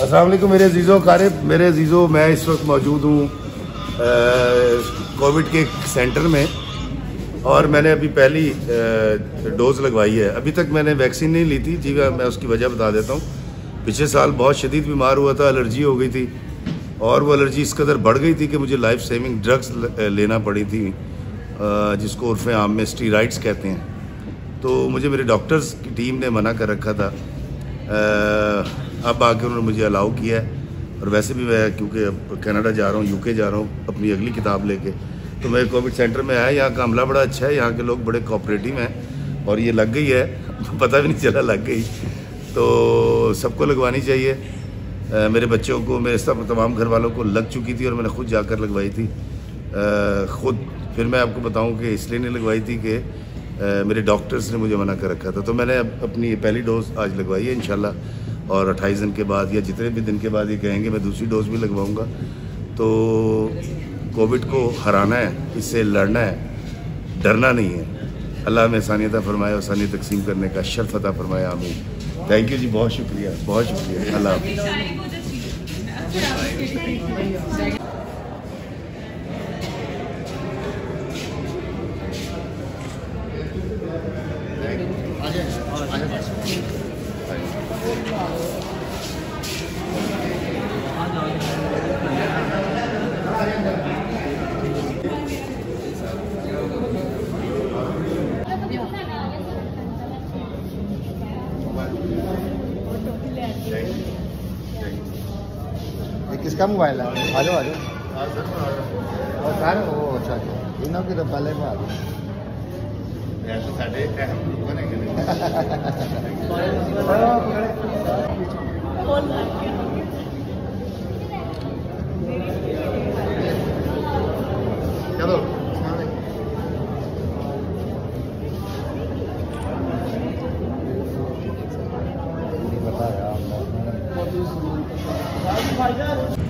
असलम मेरे अजीज़ो कारब मेरे अजीज़ो, मैं इस वक्त मौजूद हूँ कोविड के सेंटर में, और मैंने अभी पहली डोज लगवाई है। अभी तक मैंने वैक्सीन नहीं ली थी, जी, मैं उसकी वजह बता देता हूँ। पिछले साल बहुत शदीद बीमार हुआ था, एलर्जी हो गई थी और वो एलर्जी इस कदर बढ़ गई थी कि मुझे लाइफ सेविंग ड्रग्स लेना पड़ी थी जिसको उर्फ़ आम में स्टीराइड्स कहते हैं। तो मुझे मेरे डॉक्टर्स की टीम ने मना कर रखा था। अब आके उन्होंने मुझे अलाउ किया है। और वैसे भी मैं क्योंकि अब कनाडा जा रहा हूँ यूके जा रहा हूँ, अपनी अगली किताब लेके। तो मैं कोविड सेंटर में आया, यहाँ का अमला बड़ा अच्छा है, यहाँ के लोग बड़े कोऑपरेटिव हैं। और ये लग गई है, पता भी नहीं चला, लग गई। तो सबको लगवानी चाहिए। मेरे बच्चों को, मेरे सब, तमाम घर वालों को लग चुकी थी और मैंने खुद जाकर लगवाई थी। ख़ुद, फिर मैं आपको बताऊँ कि इसलिए नहीं लगवाई थी कि मेरे डॉक्टर्स ने मुझे मना कर रखा था। तो मैंने अपनी पहली डोज आज लगवाई है इन और अट्ठाईस दिन के बाद या जितने भी दिन के बाद ये कहेंगे, मैं दूसरी डोज भी लगवाऊँगा। तो कोविड को हराना है, इससे लड़ना है, डरना नहीं है। अल्लाह में आसानियत फरमाया आसानी तकसीम करने का शर्फ अता फरमाया आमीन। थैंक यू जी बहुत शुक्रिया बहुत शुक्रिया अल्लाह किसका मोबाइल है? आ जाओ आ जाओ और सर? वो अच्छा अच्छा। इन्हों की तो पहले में आ my God.